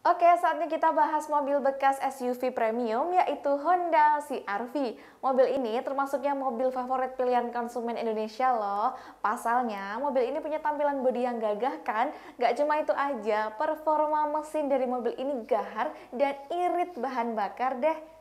Oke, saatnya kita bahas mobil bekas SUV premium yaitu Honda CR-V. Mobil ini termasuknya mobil favorit pilihan konsumen Indonesia loh. Pasalnya, mobil ini punya tampilan bodi yang gagah kan? Gak cuma itu aja, performa mesin dari mobil ini gahar dan irit bahan bakar deh.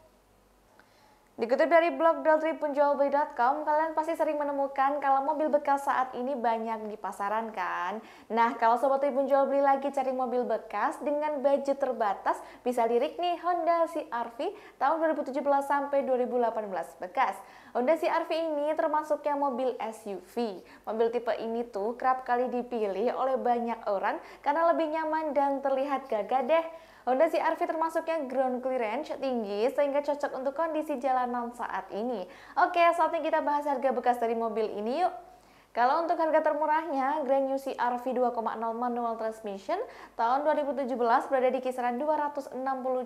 Dikutip dari blog daltripunjualbeli.com, kalian pasti sering menemukan kalau mobil bekas saat ini banyak di pasaran kan? Nah, kalau sobat Tribun Jual Beli lagi cari mobil bekas dengan budget terbatas, bisa lirik nih Honda CR-V tahun 2017 sampai 2018 bekas. Honda CR-V ini termasuknya mobil SUV. Mobil tipe ini tuh kerap kali dipilih oleh banyak orang karena lebih nyaman dan terlihat gagah deh. Honda CR-V termasuknya ground clearance tinggi sehingga cocok untuk kondisi jalanan saat ini. Oke, saatnya kita bahas harga bekas dari mobil ini yuk. Kalau untuk harga termurahnya, Grand New CR-V 2.0 manual transmission tahun 2017 berada di kisaran 260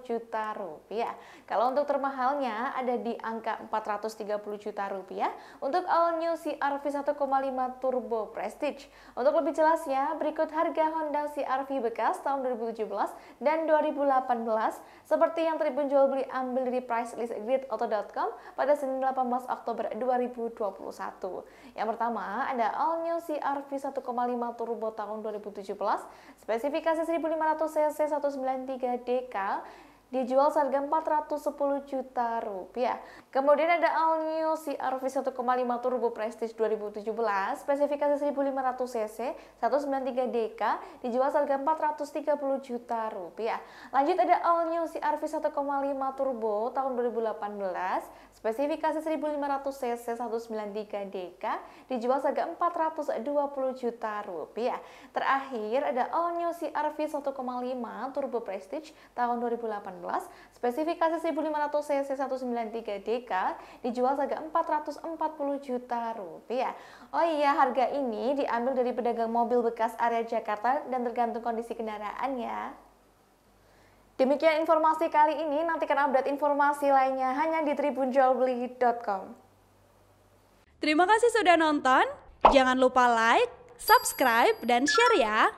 juta rupiah. Kalau untuk termahalnya ada di angka 430 juta rupiah untuk All New CR-V 1.5 Turbo Prestige. Untuk lebih jelasnya, berikut harga Honda CR-V bekas tahun 2017 dan 2018 seperti yang Tribun Jual Beli ambil dari price list gridauto.com pada Senin 18 Oktober 2021. Yang pertama, ada all new CR-V 1.5 turbo tahun 2017, spesifikasi 1500 cc 193 DK, dijual seharga 410 juta rupiah. Kemudian ada all new CR-V 1.5 Turbo Prestige 2017, spesifikasi 1500 cc, 193 DK, dijual seharga 430 juta rupiah. Lanjut ada all new CR-V 1.5 Turbo tahun 2018, spesifikasi 1500 cc, 193 DK, dijual seharga 420 juta rupiah. Terakhir ada all new CR-V 1.5 Turbo Prestige tahun 2018 spesifikasi 1500 cc 193 DK dijual seharga 440 juta rupiah. Oh iya, harga ini diambil dari pedagang mobil bekas area Jakarta dan tergantung kondisi kendaraan ya. Demikian informasi kali ini, nantikan update informasi lainnya hanya di tribunjualbeli.com. Terima kasih sudah nonton, jangan lupa like, subscribe, dan share ya.